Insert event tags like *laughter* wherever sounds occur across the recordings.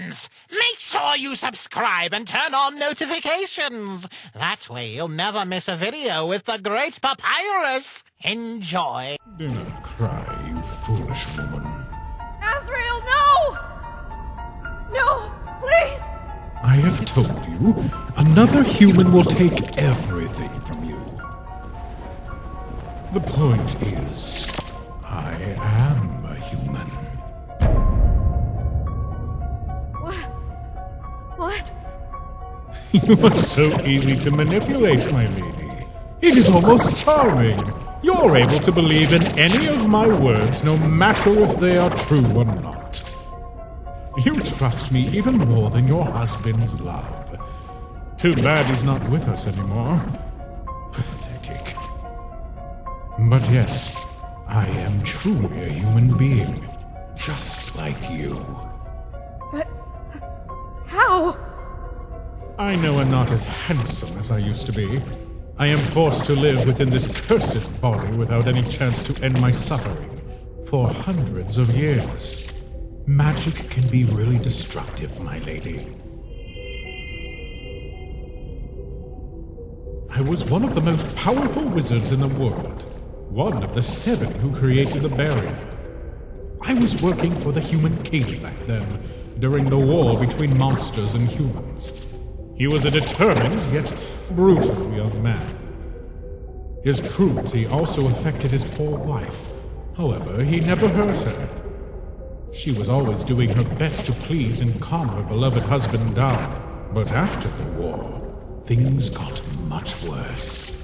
fans, make sure you subscribe and turn on notifications. That way you'll never miss a video with the great Papyrus. Enjoy. Do not cry, you foolish woman. Asriel, no! No, please! I have told you, another human will take everything from you. The point is, I am *laughs* You are so easy to manipulate, my lady. It is almost charming. You're able to believe in any of my words, no matter if they are true or not. You trust me even more than your husband's love. Too bad he's not with us anymore. Pathetic. But yes, I am truly a human being, just like you. But. How? I know I'm not as handsome as I used to be. I am forced to live within this cursed body without any chance to end my suffering for hundreds of years. Magic can be really destructive, my lady. I was one of the most powerful wizards in the world, one of the seven who created the barrier. I was working for the Human King back then, during the war between monsters and humans. He was a determined yet brutal young man. His cruelty also affected his poor wife. However, he never hurt her. She was always doing her best to please and calm her beloved husband down. But after the war, things got much worse.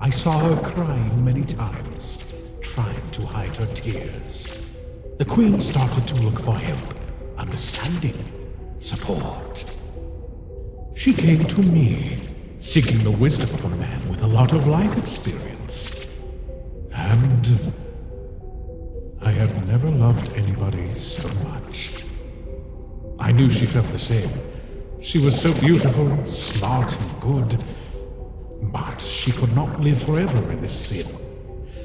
I saw her crying many times, trying to hide her tears. The Queen started to look for help, understanding, support. She came to me, seeking the wisdom of a man with a lot of life experience. And I have never loved anybody so much. I knew she felt the same. She was so beautiful, smart, and good. But she could not live forever in this sin.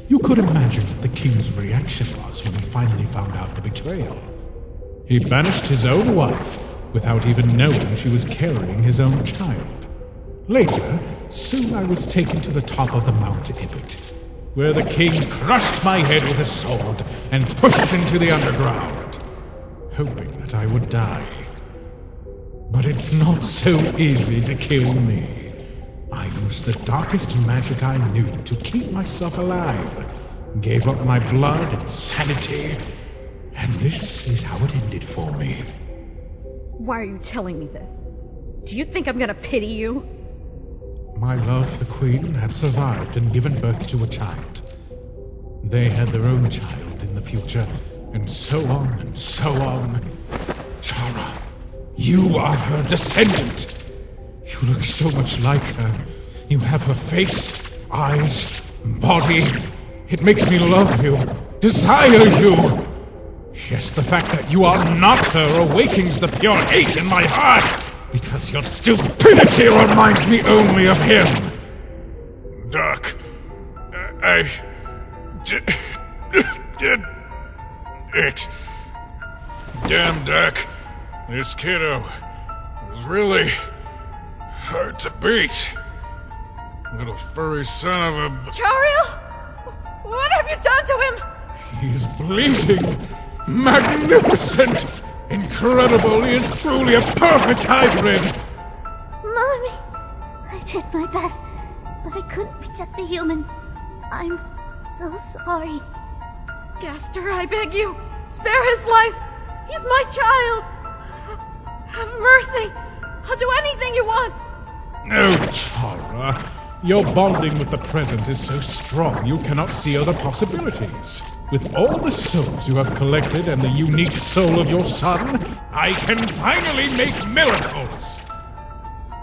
You could imagine what the king's reaction was when he finally found out the betrayal. He banished his own wife without even knowing she was carrying his own child. Later, soon I was taken to the top of the Mount Ebott, where the king crushed my head with his sword and pushed into the underground, hoping that I would die. But it's not so easy to kill me. I used the darkest magic I knew to keep myself alive, gave up my blood and sanity, and this is how it ended for me. Why are you telling me this? Do you think I'm gonna pity you? My love, the Queen, had survived and given birth to a child. They had their own child in the future, and so on and so on. Chara, you are her descendant. You look so much like her. You have her face, eyes, body. It makes me love you, desire you. Yes, the fact that you are not her awakens the pure hate in my heart. Because your stupidity reminds me only of him. Dirk, I did, did it. Damn, Dirk. This kiddo is really hard to beat. Little furry son of a. Chariel! What have you done to him? He's bleeding. Magnificent! Incredible! He is truly a perfect hybrid! Mommy! I did my best, but I couldn't protect the human. I'm so sorry. Gaster, I beg you, spare his life! He's my child! Have mercy! I'll do anything you want! No, Chara. Your bonding with the present is so strong you cannot see other possibilities. With all the souls you have collected and the unique soul of your son, I can finally make miracles!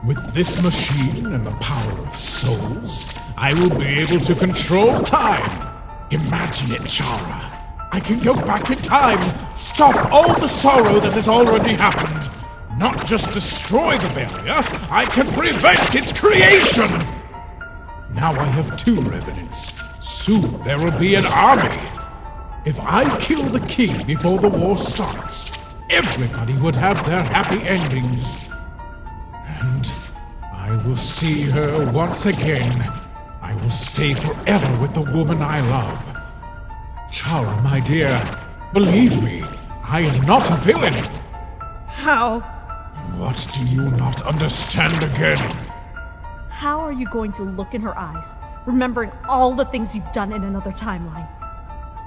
With this machine and the power of souls, I will be able to control time. Imagine it, Chara. I can go back in time, stop all the sorrow that has already happened. Not just destroy the barrier, I can prevent its creation! Now I have two revenants. Soon there will be an army. If I kill the king before the war starts, everybody would have their happy endings. And I will see her once again. I will stay forever with the woman I love. Chara, my dear, believe me, I am not a villain. How? What do you not understand again? How are you going to look in her eyes, remembering all the things you've done in another timeline?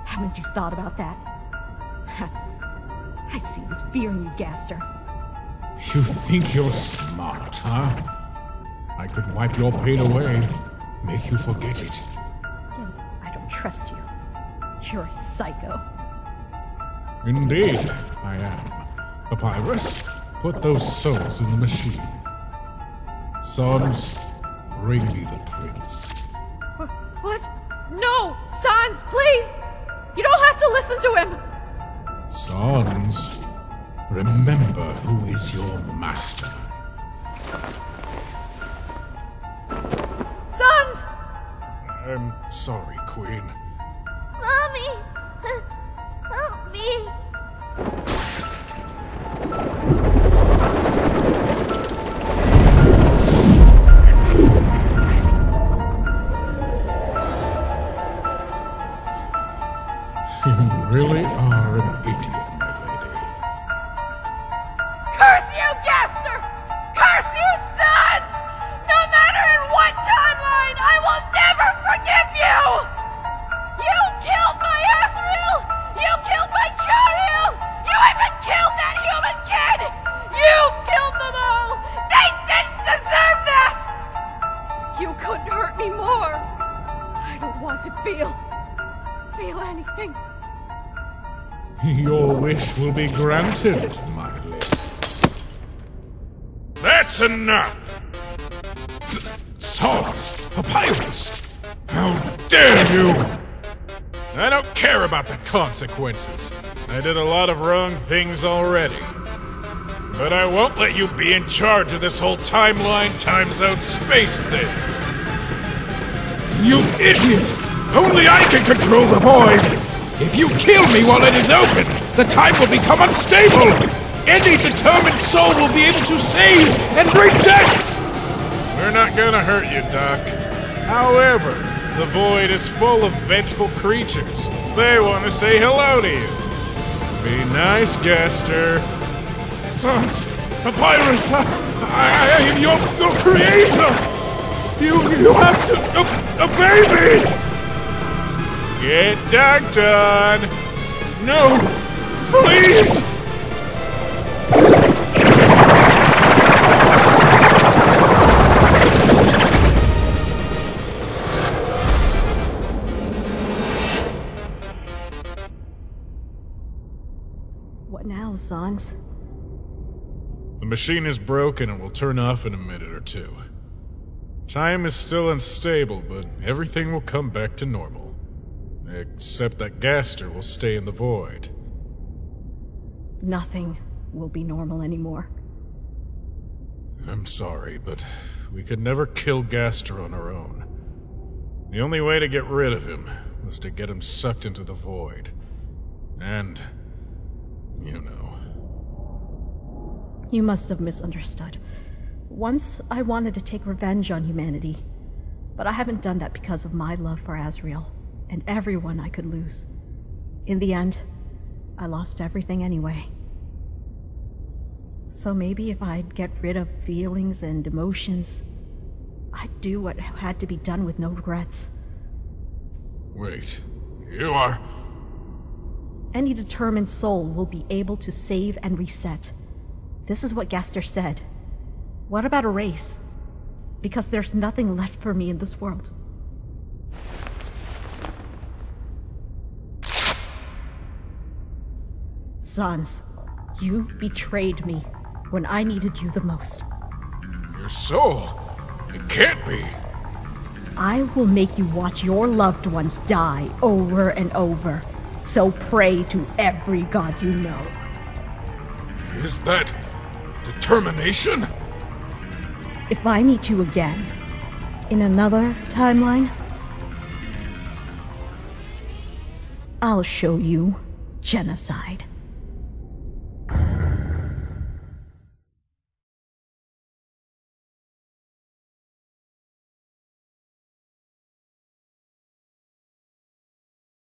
Haven't you thought about that? *laughs* I see this fear in you, Gaster. You think you're smart, huh? I could wipe your pain away, make you forget it. Hmm, I don't trust you. You're a psycho. Indeed, I am. Papyrus, put those souls in the machine. Sans, bring me the prince. What? No! Sans, please! You don't have to listen to him! Sans, remember who is your master. Sans! I'm sorry, Queen. You *laughs* really are an idiot, wish will be granted, my lady. That's enough! S- Papyrus! How dare you! I don't care about the consequences. I did a lot of wrong things already. But I won't let you be in charge of this whole timeline times out space thing. You idiot! Only I can control the void! If you kill me while it is open, the time will become unstable! Any determined soul will be able to save and reset! We're not gonna hurt you, Doc. However, the void is full of vengeful creatures. They want to say hello to you. Be nice, Gaster. Sans, Papyrus, I, I am your, your creator! You, you have to uh, uh, obey me! Get dunked on! No! Please! What now, Sans? The machine is broken and will turn off in a minute or two. Time is still unstable, but everything will come back to normal. Except that Gaster will stay in the void. Nothing will be normal anymore. I'm sorry, but we could never kill Gaster on our own. The only way to get rid of him was to get him sucked into the void. And, you know. You must have misunderstood. Once I wanted to take revenge on humanity, but I haven't done that because of my love for Asriel and everyone I could lose. In the end, I lost everything anyway. So maybe if I'd get rid of feelings and emotions, I'd do what had to be done with no regrets. Wait, you are. Any determined soul will be able to save and reset. This is what Gaster said. What about a race? Because there's nothing left for me in this world. Sans, you've betrayed me when I needed you the most. Your soul? It can't be. I will make you watch your loved ones die over and over. So pray to every god you know. Is that determination? If I meet you again, in another timeline, I'll show you genocide.